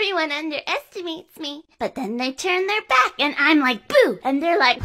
Everyone underestimates me, but then they turn their back and I'm like, boo! And they're like,